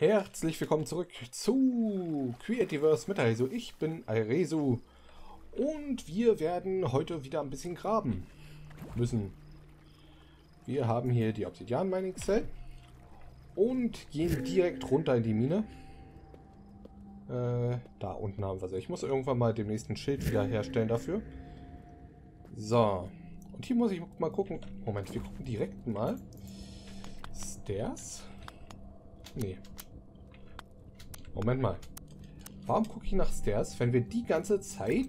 Herzlich willkommen zurück zu Creativerse mit Airesu. Ich bin Airesu und wir werden heute wieder ein bisschen graben müssen. Wir haben hier die Obsidian Mining Cell und gehen direkt runter in die Mine. Äh, da unten haben wir sie. Ich muss irgendwann mal dem nächsten Schild wieder herstellen dafür. So. Und hier muss ich mal gucken. Moment, wir gucken direkt mal. Stairs? Nee. Moment mal. Warum gucke ich nach Stairs, wenn wir die ganze Zeit...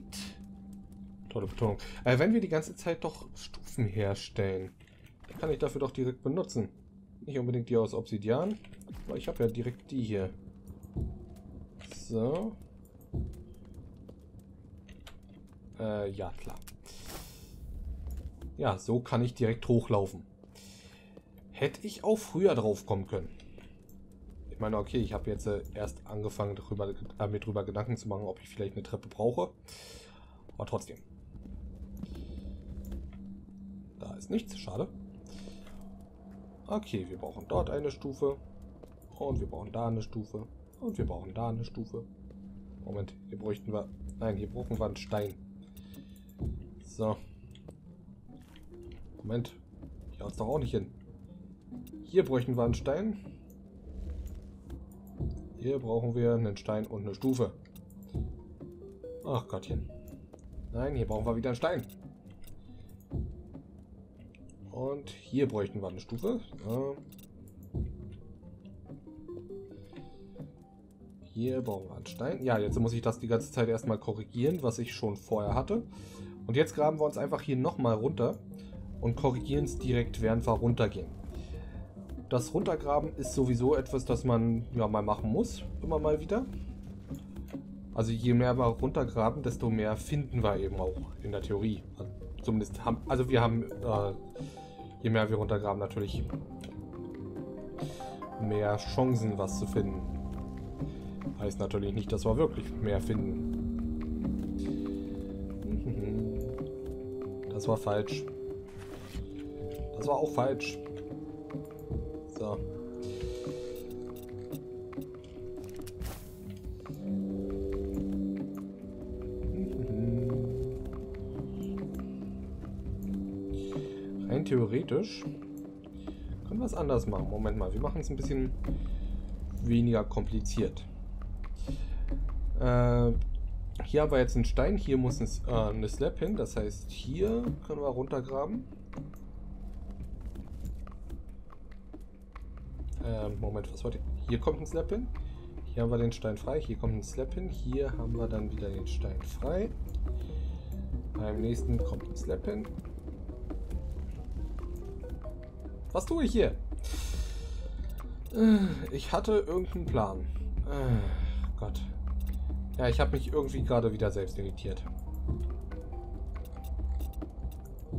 Tolle Betonung. Äh, wenn wir die ganze Zeit doch Stufen herstellen, kann ich dafür doch direkt benutzen. Nicht unbedingt die aus Obsidian, aber ich habe ja direkt die hier. So. Äh, ja, klar. Ja, so kann ich direkt hochlaufen. Hätte ich auch früher drauf kommen können meine, okay, ich habe jetzt äh, erst angefangen, darüber, äh, mir darüber Gedanken zu machen, ob ich vielleicht eine Treppe brauche. Aber trotzdem. Da ist nichts, schade. Okay, wir brauchen dort eine Stufe. Und wir brauchen da eine Stufe. Und wir brauchen da eine Stufe. Moment, hier bräuchten wir... Nein, hier brauchen wir einen Stein. So. Moment. Hier haut doch auch nicht hin. Hier bräuchten wir einen Stein. Hier brauchen wir einen Stein und eine Stufe. Ach Gottchen. Nein, hier brauchen wir wieder einen Stein. Und hier bräuchten wir eine Stufe. Ja. Hier brauchen wir einen Stein. Ja, jetzt muss ich das die ganze Zeit erstmal korrigieren, was ich schon vorher hatte. Und jetzt graben wir uns einfach hier nochmal runter und korrigieren es direkt, während wir runtergehen. Das Runtergraben ist sowieso etwas, das man ja mal machen muss, immer mal wieder. Also je mehr wir runtergraben, desto mehr finden wir eben auch in der Theorie. Also zumindest haben, also wir haben, äh, je mehr wir runtergraben, natürlich mehr Chancen, was zu finden. Heißt natürlich nicht, dass wir wirklich mehr finden. Das war falsch. Das war auch falsch. Theoretisch können wir es anders machen. Moment mal, wir machen es ein bisschen weniger kompliziert. Äh, hier haben wir jetzt einen Stein, hier muss ein, äh, eine Slab hin, das heißt hier können wir runtergraben. Ähm, Moment, was wollte ich? Hier kommt ein Slap hin. Hier haben wir den Stein frei. Hier kommt ein Slap hin. Hier haben wir dann wieder den Stein frei. Beim nächsten kommt ein Slap hin. Was tue ich hier? Äh, ich hatte irgendeinen Plan. Äh, Gott. Ja, ich habe mich irgendwie gerade wieder selbst irritiert.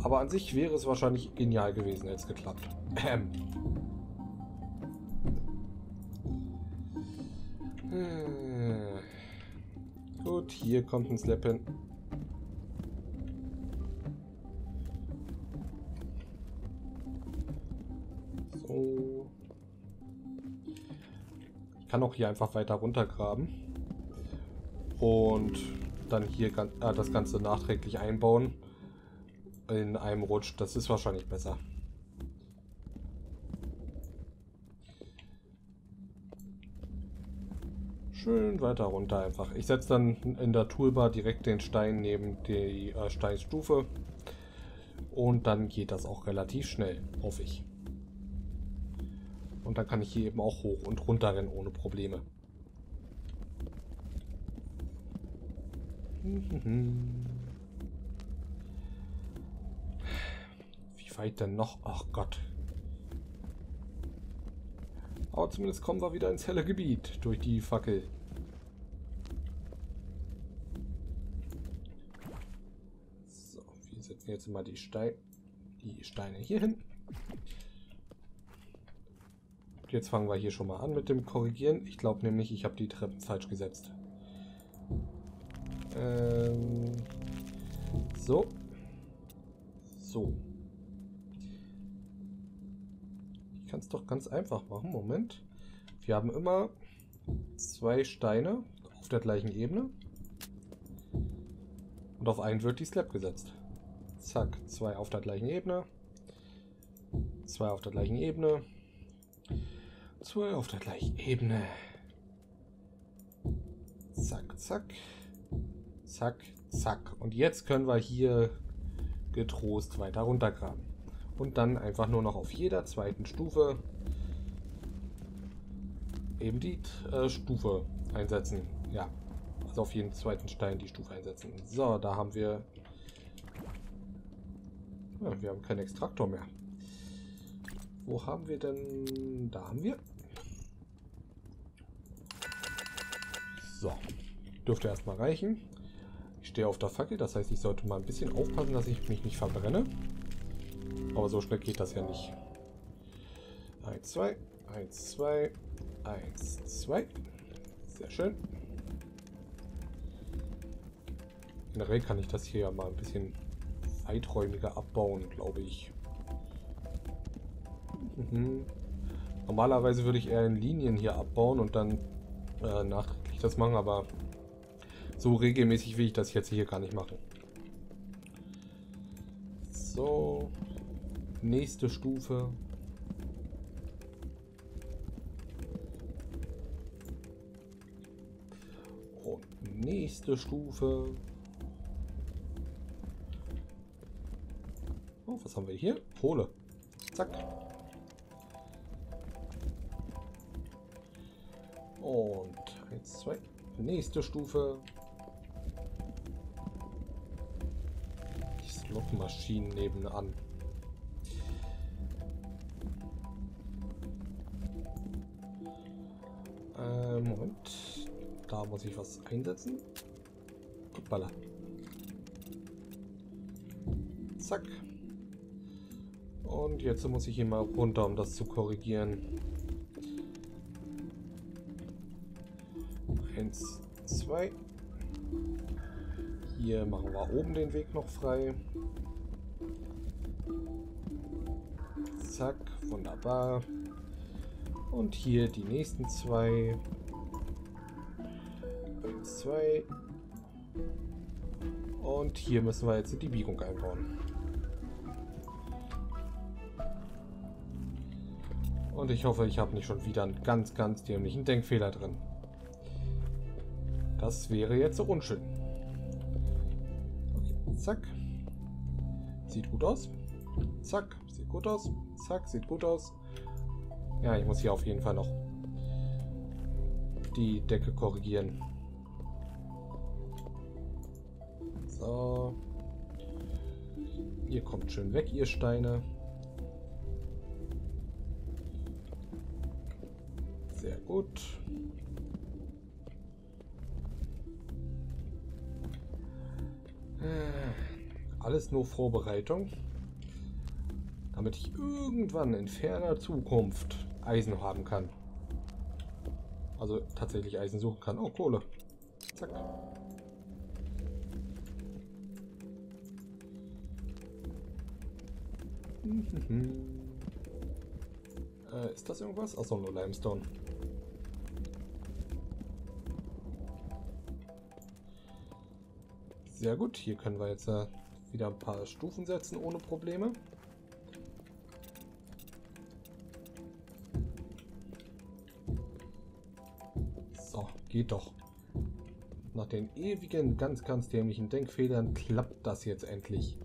Aber an sich wäre es wahrscheinlich genial gewesen, hätte es geklappt. Ähm. Hm. Gut, hier kommt ein Slap hin. So. Ich kann auch hier einfach weiter runtergraben. Und dann hier äh, das Ganze nachträglich einbauen. In einem Rutsch. Das ist wahrscheinlich besser. Schön weiter runter einfach. Ich setze dann in der Toolbar direkt den Stein neben die äh, Steinstufe. Und dann geht das auch relativ schnell, hoffe ich. Und dann kann ich hier eben auch hoch und runter rennen ohne Probleme. Wie weit denn noch? Ach Gott. Aber zumindest kommen wir wieder ins helle Gebiet durch die Fackel. So, wir setzen jetzt mal die, Stein die Steine hier hin. Jetzt fangen wir hier schon mal an mit dem Korrigieren. Ich glaube nämlich, ich habe die Treppen falsch gesetzt. Ähm, so. So. kann es doch ganz einfach machen. Moment. Wir haben immer zwei Steine auf der gleichen Ebene. Und auf einen wird die Slab gesetzt. Zack, zwei auf der gleichen Ebene. Zwei auf der gleichen Ebene. Zwei auf der gleichen Ebene. Zack, zack. Zack, zack. Und jetzt können wir hier getrost weiter runtergraben. Und dann einfach nur noch auf jeder zweiten Stufe eben die äh, Stufe einsetzen. Ja, also auf jeden zweiten Stein die Stufe einsetzen. So, da haben wir... Ja, wir haben keinen Extraktor mehr. Wo haben wir denn... Da haben wir... dürfte erstmal reichen. Ich stehe auf der Fackel, das heißt, ich sollte mal ein bisschen aufpassen, dass ich mich nicht verbrenne. Aber so schnell geht das ja nicht. 1, 2, 1, 2, 1, 2. Sehr schön. Generell kann ich das hier ja mal ein bisschen weiträumiger abbauen, glaube ich. Mhm. Normalerweise würde ich eher in Linien hier abbauen und dann äh, nachträglich das machen, aber so regelmäßig will ich das jetzt hier gar nicht machen. So. Nächste Stufe. Und nächste Stufe. Oh, was haben wir hier? Kohle. Zack. Und eins, zwei. Nächste Stufe. Slot-Maschinen nebenan. Äh, Moment. Da muss ich was einsetzen. Hoppala. Zack. Und jetzt muss ich hier mal runter, um das zu korrigieren. Eins, zwei. Hier machen wir oben den Weg noch frei. Zack, wunderbar. Und hier die nächsten zwei. Eins, zwei. Und hier müssen wir jetzt die Biegung einbauen. Und ich hoffe, ich habe nicht schon wieder einen ganz, ganz dämlichen Denkfehler drin. Das wäre jetzt so unschön. Zack. Sieht gut aus. Zack. Sieht gut aus. Zack. Sieht gut aus. Ja, ich muss hier auf jeden Fall noch die Decke korrigieren. So. Ihr kommt schön weg, ihr Steine. Sehr gut. Alles nur Vorbereitung. Damit ich irgendwann in ferner Zukunft Eisen haben kann. Also tatsächlich Eisen suchen kann. Oh, Kohle. Zack. äh, ist das irgendwas? Achso, nur Limestone. Sehr gut, hier können wir jetzt äh, wieder ein paar Stufen setzen ohne Probleme. So, geht doch. Nach den ewigen, ganz, ganz dämlichen Denkfehlern klappt das jetzt endlich.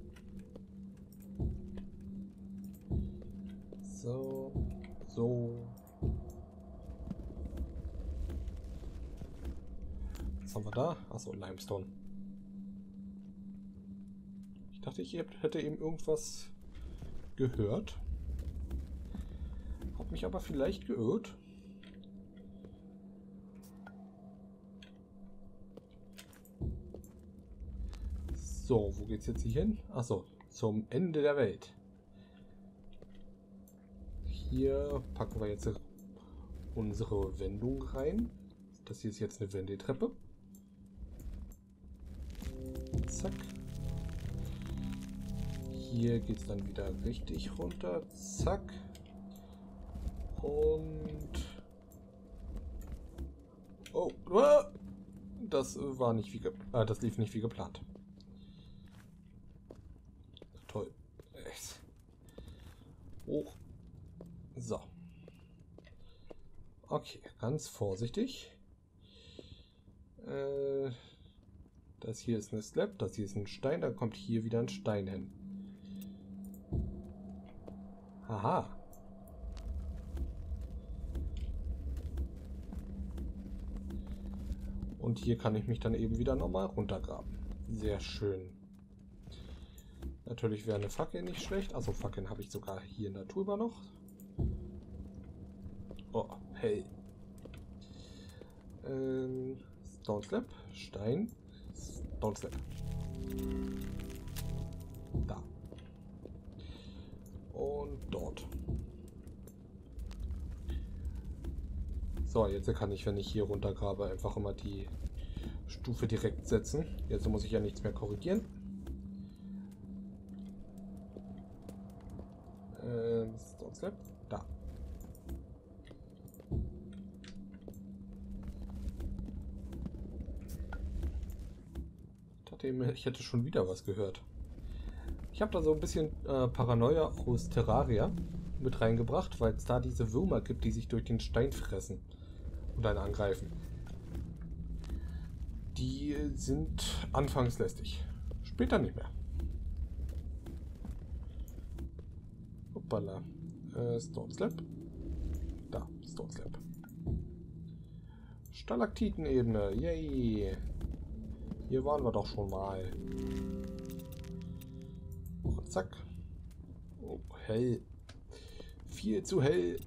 So, so. Was haben wir da? Achso, Limestone dachte, ich hätte eben irgendwas gehört. Hab mich aber vielleicht geirrt. So, wo geht's jetzt hier hin? Achso, zum Ende der Welt. Hier packen wir jetzt unsere Wendung rein. Das hier ist jetzt eine Wendetreppe. Zack. Hier geht es dann wieder richtig runter. Zack. Und Das war nicht wie äh, das lief nicht wie geplant. Toll. Hoch. So. Okay, ganz vorsichtig. Äh, das hier ist eine Slab, das hier ist ein Stein, da kommt hier wieder ein Stein hin. Aha. Und hier kann ich mich dann eben wieder nochmal runtergraben. Sehr schön. Natürlich wäre eine Fackel nicht schlecht. Also Fackeln habe ich sogar hier in der Toolbar noch. Oh, hey. Ähm, Stone Slab, Stein, Stone Slab. Da. Und dort. So, jetzt kann ich, wenn ich hier runtergrabe, einfach immer die Stufe direkt setzen. Jetzt muss ich ja nichts mehr korrigieren. Ähm, Da. Ich dachte, ich hätte schon wieder was gehört. Ich habe da so ein bisschen äh, Paranoia aus Terraria mit reingebracht, weil es da diese Würmer gibt, die sich durch den Stein fressen und dann angreifen. Die sind anfangs lästig. Später nicht mehr. Hoppala. Äh, Stone Slab. Da, Stone Slab. Stalaktitenebene. Yay. Hier waren wir doch schon mal. Zack. Oh, hell. Viel zu hell.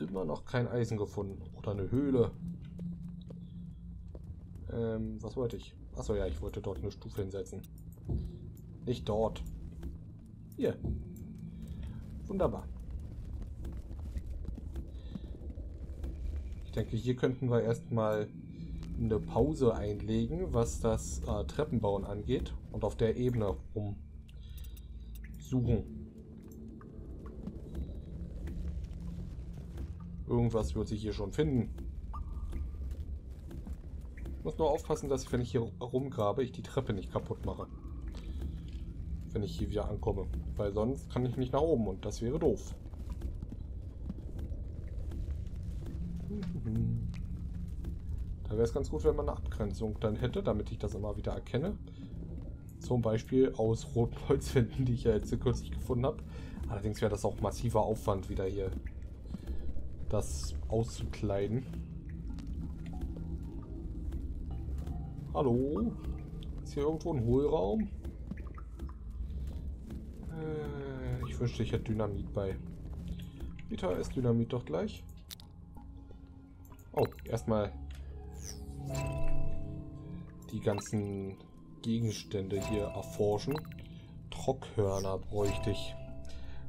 immer noch kein Eisen gefunden. Oder eine Höhle. Ähm, was wollte ich? Achso, ja, ich wollte dort eine Stufe hinsetzen. Nicht dort. Hier. Wunderbar. Denke, hier könnten wir erstmal eine Pause einlegen, was das äh, Treppenbauen angeht. Und auf der Ebene rumsuchen. Irgendwas wird sich hier schon finden. Ich muss nur aufpassen, dass ich, wenn ich hier rumgrabe, ich die Treppe nicht kaputt mache. Wenn ich hier wieder ankomme. Weil sonst kann ich nicht nach oben und das wäre doof. Wäre es ganz gut, wenn man eine Abgrenzung dann hätte, damit ich das immer wieder erkenne. Zum Beispiel aus roten Holzwänden, die ich ja jetzt kürzlich gefunden habe. Allerdings wäre das auch massiver Aufwand, wieder hier das auszukleiden. Hallo? Ist hier irgendwo ein Hohlraum? Äh, ich wünschte, ich hätte Dynamit bei. Wie teuer ist Dynamit doch gleich? Oh, erstmal die ganzen Gegenstände hier erforschen. Trockhörner bräuchte ich.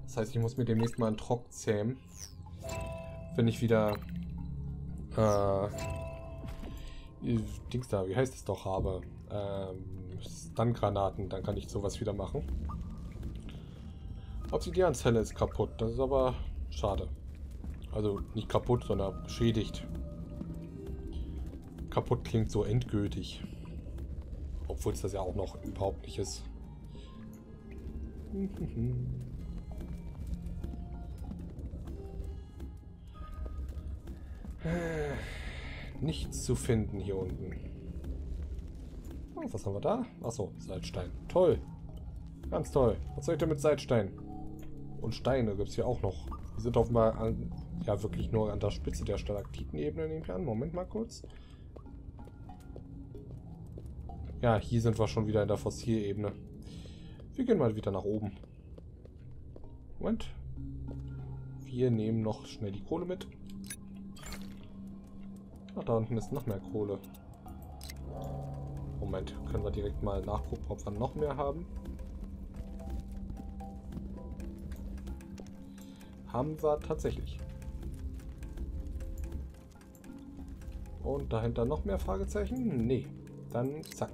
Das heißt, ich muss mir demnächst mal einen Trock zähmen wenn ich wieder äh, Dings da, wie heißt es doch, habe, ähm, Stun-Granaten, dann kann ich sowas wieder machen. Obsidianzelle ist kaputt, das ist aber schade. Also nicht kaputt, sondern beschädigt. Kaputt klingt so endgültig. Obwohl es das ja auch noch überhaupt nicht ist. Äh, nichts zu finden hier unten. Oh, was haben wir da? Achso, Salzstein. Toll. Ganz toll. Was soll ich denn mit Salzstein? Und Steine gibt es hier auch noch. Wir sind offenbar an, ja wirklich nur an der Spitze der Stalaktitenebene, nehme ich an. Moment mal kurz. Ja, hier sind wir schon wieder in der Fossilebene. Wir gehen mal wieder nach oben. Moment. Wir nehmen noch schnell die Kohle mit. Ach, da unten ist noch mehr Kohle. Moment, können wir direkt mal nachgucken, ob wir noch mehr haben. Haben wir tatsächlich. Und dahinter noch mehr Fragezeichen? Nee. Dann zack.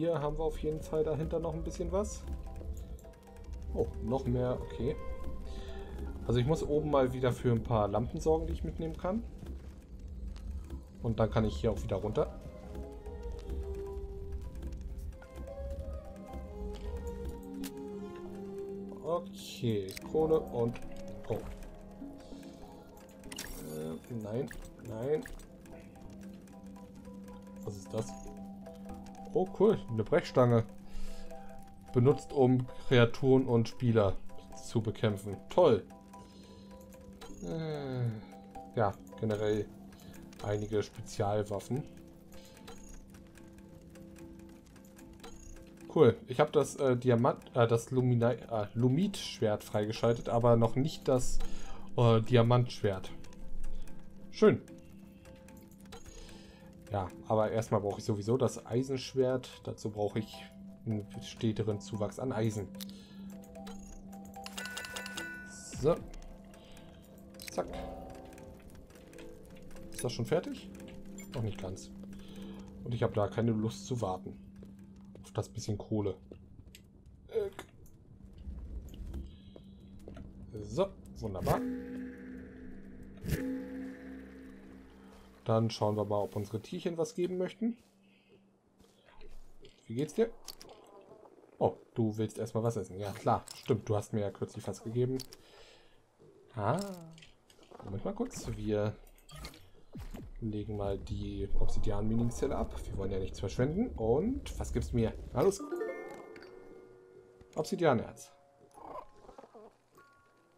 hier haben wir auf jeden Fall dahinter noch ein bisschen was. Oh, noch mehr, okay. Also ich muss oben mal wieder für ein paar Lampen sorgen, die ich mitnehmen kann. Und dann kann ich hier auch wieder runter. Okay, Kohle und... Oh. Nein, nein. Was ist das? Oh, cool. Eine Brechstange. Benutzt, um Kreaturen und Spieler zu bekämpfen. Toll. Äh, ja, generell einige Spezialwaffen. Cool. Ich habe das äh, Diamant, äh, das Lumina äh, Lumit-Schwert freigeschaltet, aber noch nicht das äh, Diamantschwert. Schön. Ja, aber erstmal brauche ich sowieso das Eisenschwert. Dazu brauche ich einen stärkeren Zuwachs an Eisen. So. Zack. Ist das schon fertig? Noch nicht ganz. Und ich habe da keine Lust zu warten. Auf das bisschen Kohle. So, wunderbar. Dann schauen wir mal, ob unsere Tierchen was geben möchten. Wie geht's dir? Oh, du willst erstmal was essen. Ja, klar. Stimmt, du hast mir ja kürzlich was gegeben. Ah. Moment mal kurz. Wir legen mal die Obsidian-Mining-Zelle ab. Wir wollen ja nichts verschwenden. Und was gibt's mir? Na los. Obsidianerz.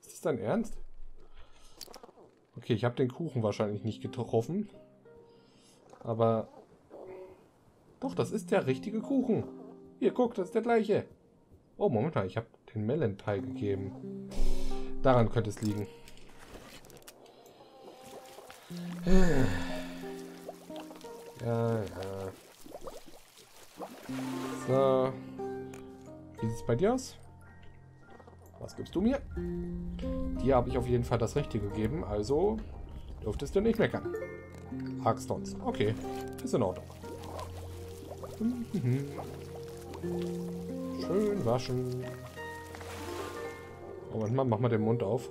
Ist das dein Ernst? Okay, ich habe den Kuchen wahrscheinlich nicht getroffen. Aber... Doch, das ist der richtige Kuchen. Hier, guck, das ist der gleiche. Oh, Moment mal, ich habe den Melon-Teil gegeben. Daran könnte es liegen. Ja, ja. So. Wie sieht es bei dir aus? Was gibst du mir? Dir habe ich auf jeden Fall das Richtige gegeben, also dürftest du nicht meckern. Hackstones. Okay, ist in Ordnung. Schön waschen. Moment mal, mach mal den Mund auf.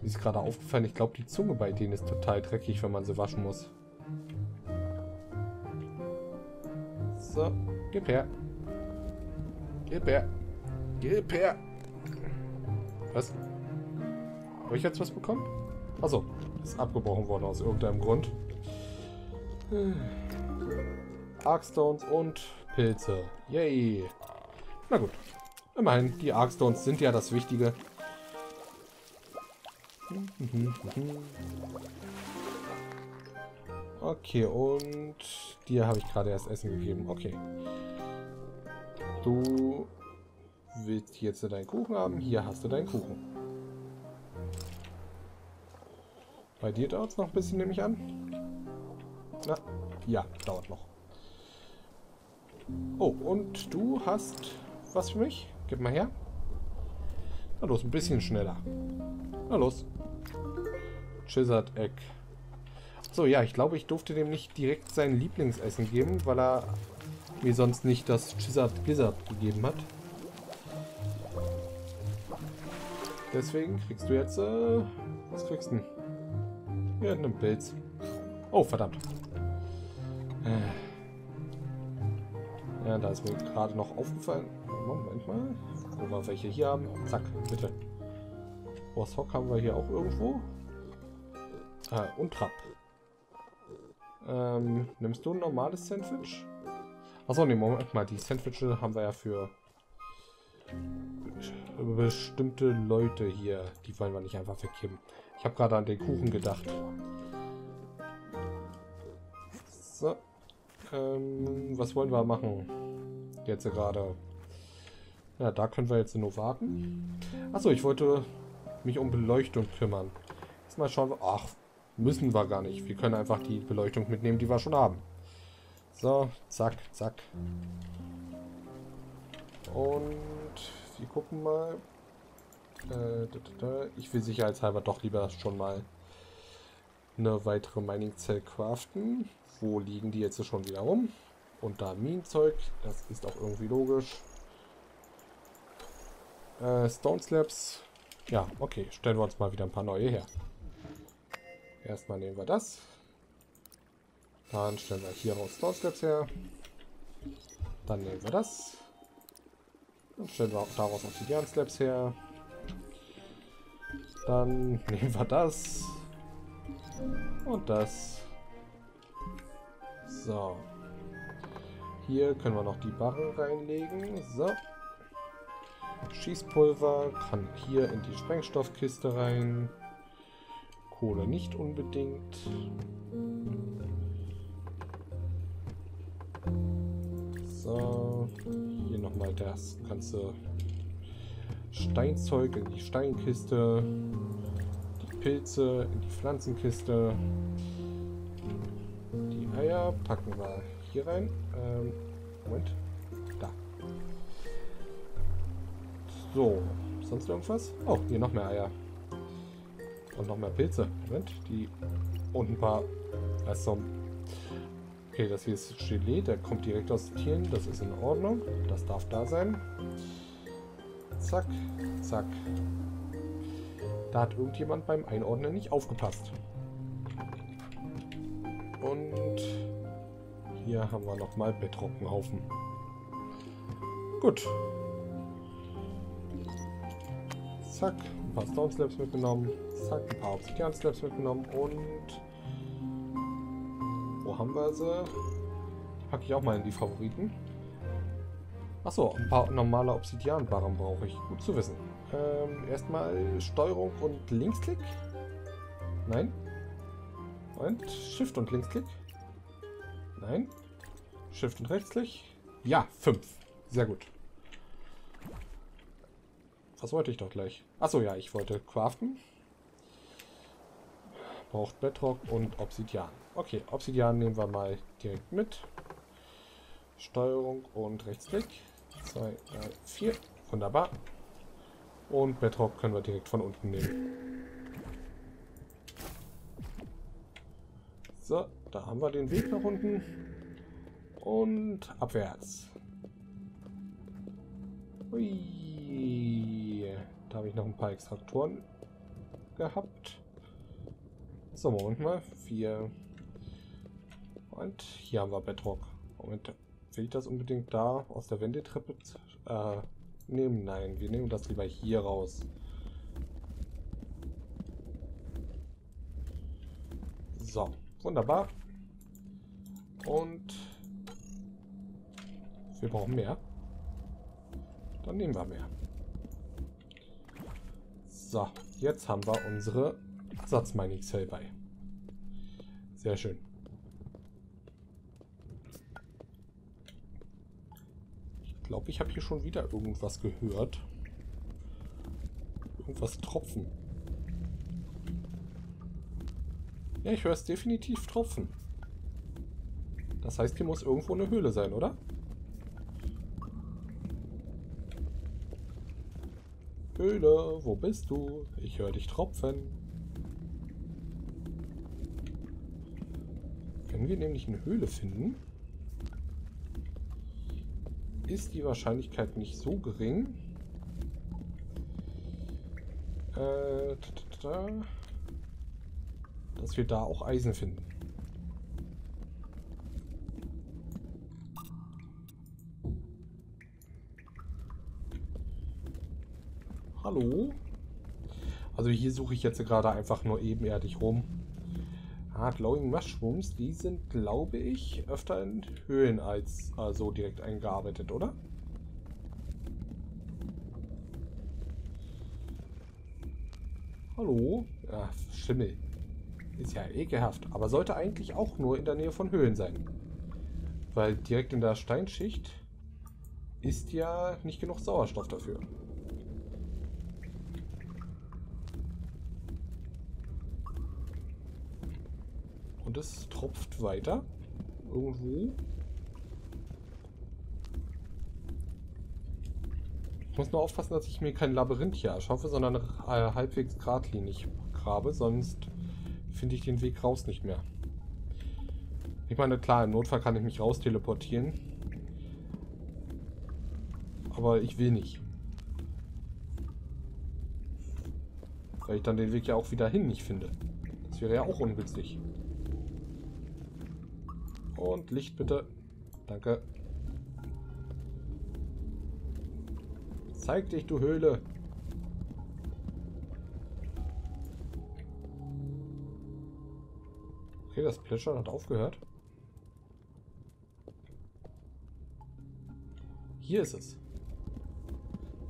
Mir ist gerade aufgefallen, ich glaube, die Zunge bei denen ist total dreckig, wenn man sie waschen muss. So, gib her. Gib her. Gib her. Was? Habe ich jetzt was bekommen? Achso, ist abgebrochen worden aus irgendeinem Grund. Arkstones und Pilze. Yay. Na gut. Immerhin, die Arkstones sind ja das Wichtige. Okay, und dir habe ich gerade erst Essen gegeben. Okay. Du willst jetzt deinen Kuchen haben. Hier hast du deinen Kuchen. Bei dir dauert es noch ein bisschen, nehme ich an. Na, ja, dauert noch. Oh, und du hast was für mich? Gib mal her. Na los, ein bisschen schneller. Na los. Chizard Egg. So, ja, ich glaube, ich durfte dem nicht direkt sein Lieblingsessen geben, weil er mir sonst nicht das Chizard Blizzard gegeben hat. Deswegen kriegst du jetzt, äh, was kriegst du denn? Ja, einen Pilz. Oh, verdammt. Äh. Ja, da ist mir gerade noch aufgefallen. Moment mal. Wo wir welche hier haben. Zack, bitte. Hock haben wir hier auch irgendwo. Ah, und Trap. Ähm, nimmst du ein normales Sandwich? Achso, ne, Moment mal. Die Sandwiches haben wir ja für bestimmte Leute hier. Die wollen wir nicht einfach wegkippen. Ich habe gerade an den Kuchen gedacht. So. Ähm, was wollen wir machen? Jetzt gerade. Ja, da können wir jetzt nur warten. Achso, ich wollte mich um Beleuchtung kümmern. Jetzt mal schauen wir. Ach, müssen wir gar nicht. Wir können einfach die Beleuchtung mitnehmen, die wir schon haben. So, zack, zack. Und wir gucken mal. Äh, ich will sicherheitshalber doch lieber schon mal eine weitere Mining Cell craften. Wo liegen die jetzt schon wieder rum? Und da Minenzeug, das ist auch irgendwie logisch. Äh, Stone Slabs. Ja, okay, stellen wir uns mal wieder ein paar neue her. Erstmal nehmen wir das. Dann stellen wir hier raus Slabs her. Dann nehmen wir das. Dann stellen wir auch daraus Obsidian Slabs her. Dann nehmen wir das. Und das. So. Hier können wir noch die Barren reinlegen. So. Schießpulver kann hier in die Sprengstoffkiste rein. Kohle nicht unbedingt. Nochmal das ganze Steinzeug in die Steinkiste. Die Pilze in die Pflanzenkiste. Die Eier packen wir hier rein. Ähm, Moment. Da. So, sonst irgendwas? Oh, hier noch mehr Eier. Und noch mehr Pilze. Moment, die... Und ein paar... Also, okay, das hier ist Gelee, der kommt direkt aus den Tieren. Das ist in Ordnung. Das darf da sein. Zack, zack. Da hat irgendjemand beim Einordnen nicht aufgepasst. Und hier haben wir nochmal Bettrockenhaufen. Gut. Zack, ein paar Stone Slabs mitgenommen. Zack, ein paar Obsidian Slabs mitgenommen. Und... Haben wir sie? Die packe ich auch mal in die Favoriten. Achso, ein paar normale Obsidian-Barren brauche ich. Gut zu wissen. Ähm, erstmal Steuerung und Linksklick. Nein. Und Shift und Linksklick. Nein. Shift und Rechtsklick. Ja, 5. Sehr gut. Was wollte ich doch gleich? Achso, ja, ich wollte craften. Braucht Bedrock und Obsidian. Okay, Obsidian nehmen wir mal direkt mit. Steuerung und Rechtsklick. 2, 3, 4. Wunderbar. Und Bedrock können wir direkt von unten nehmen. So, da haben wir den Weg nach unten. Und abwärts. Hui. Da habe ich noch ein paar Extraktoren gehabt. So, Moment mal. Vier. Und hier haben wir Bedrock. Moment, will ich das unbedingt da aus der Wendetreppe äh, nehmen? Nein, wir nehmen das lieber hier raus. So, wunderbar. Und wir brauchen mehr. Dann nehmen wir mehr. So, jetzt haben wir unsere Ersatzmining-Cell bei. Sehr schön. Ich glaube, ich habe hier schon wieder irgendwas gehört. Irgendwas tropfen. Ja, ich höre es definitiv tropfen. Das heißt, hier muss irgendwo eine Höhle sein, oder? Höhle, wo bist du? Ich höre dich tropfen. Wenn wir nämlich eine Höhle finden, ist die Wahrscheinlichkeit nicht so gering, äh, dass wir da auch Eisen finden. Hallo? Also hier suche ich jetzt gerade einfach nur ebenerdig rum. Ah, Glowing Mushrooms, die sind, glaube ich, öfter in Höhlen als also direkt eingearbeitet, oder? Hallo? Ja, Schimmel. Ist ja ekelhaft, aber sollte eigentlich auch nur in der Nähe von Höhlen sein. Weil direkt in der Steinschicht ist ja nicht genug Sauerstoff dafür. Und es tropft weiter. Irgendwo. Ich muss nur aufpassen, dass ich mir kein Labyrinth hier erschaffe, sondern äh, halbwegs geradlinig grabe, sonst finde ich den Weg raus nicht mehr. Ich meine, klar, im Notfall kann ich mich raus teleportieren. Aber ich will nicht. Weil ich dann den Weg ja auch wieder hin nicht finde. Das wäre ja auch ungünstig. Und Licht bitte. Danke. Zeig dich, du Höhle. Okay, das Plätschern hat aufgehört. Hier ist es.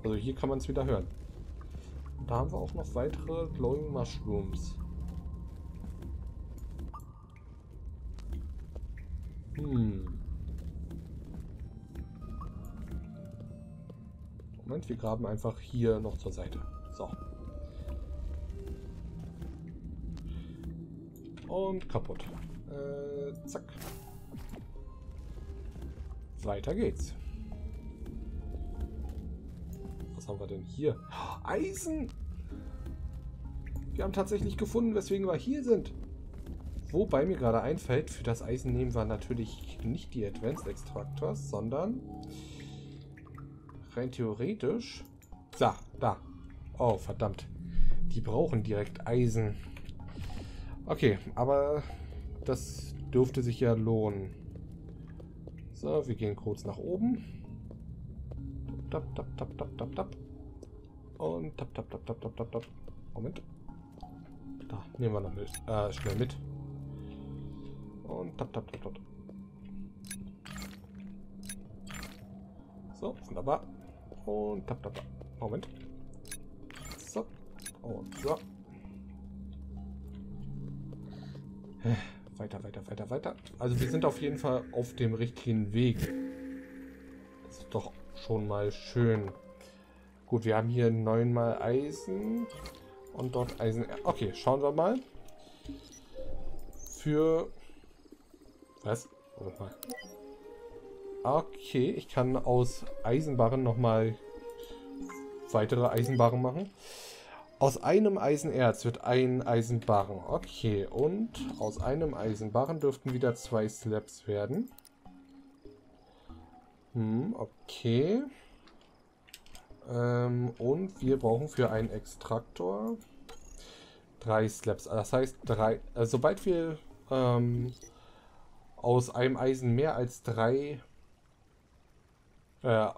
Also hier kann man es wieder hören. Da haben wir auch noch weitere Glowing Mushrooms. Moment, wir graben einfach hier noch zur Seite. So. Und kaputt. Äh, zack. Weiter geht's. Was haben wir denn hier? Eisen! Wir haben tatsächlich gefunden, weswegen wir hier sind. Wobei mir gerade einfällt, für das Eisen nehmen wir natürlich nicht die Advanced Extractors, sondern rein theoretisch... So, da. Oh, verdammt. Die brauchen direkt Eisen. Okay, aber das dürfte sich ja lohnen. So, wir gehen kurz nach oben. Tap, tap, tap, tap, tap, tap. Und tap, tap, tap, tap, tap, tap, tap. Moment. Da, nehmen wir noch mit, äh, schnell mit. Und tap, tap, tap, tap. So, wunderbar. Und tap, tap, tap. Moment. So. Und so. Weiter, weiter, weiter, weiter. Also wir sind auf jeden Fall auf dem richtigen Weg. Das ist doch schon mal schön. Gut, wir haben hier neunmal Eisen und dort Eisen. Okay, schauen wir mal. Für... Was? Okay, ich kann aus Eisenbarren nochmal weitere Eisenbarren machen. Aus einem Eisenerz wird ein Eisenbarren. Okay, und aus einem Eisenbarren dürften wieder zwei Slabs werden. Hm, okay. Ähm, und wir brauchen für einen Extraktor drei Slabs. Das heißt, drei, äh, sobald wir ähm, aus einem Eisen mehr als drei äh,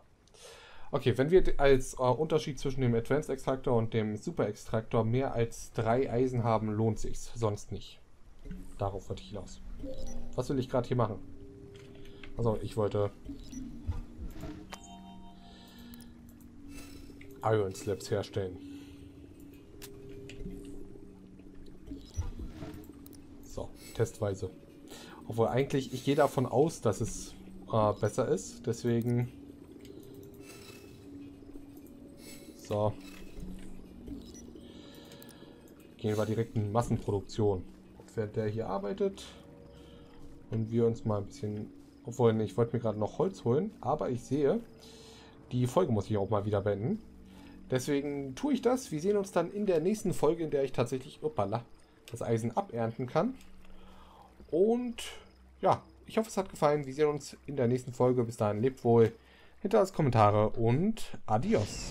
Okay, wenn wir als äh, Unterschied zwischen dem Advanced Extraktor und dem Super Extraktor mehr als drei Eisen haben, lohnt sich's. Sonst nicht. Darauf wollte ich hinaus. Was will ich gerade hier machen? Also, ich wollte Iron Slabs herstellen. So, testweise. Obwohl eigentlich, ich gehe davon aus, dass es äh, besser ist. Deswegen So. Gehen wir direkt in Massenproduktion. Während der hier arbeitet und wir uns mal ein bisschen... Obwohl, ich wollte mir gerade noch Holz holen, aber ich sehe, die Folge muss ich auch mal wieder beenden. Deswegen tue ich das. Wir sehen uns dann in der nächsten Folge, in der ich tatsächlich opala, das Eisen abernten kann. Und ja, ich hoffe, es hat gefallen. Wir sehen uns in der nächsten Folge. Bis dahin, lebt wohl, hinterlasst Kommentare und adios.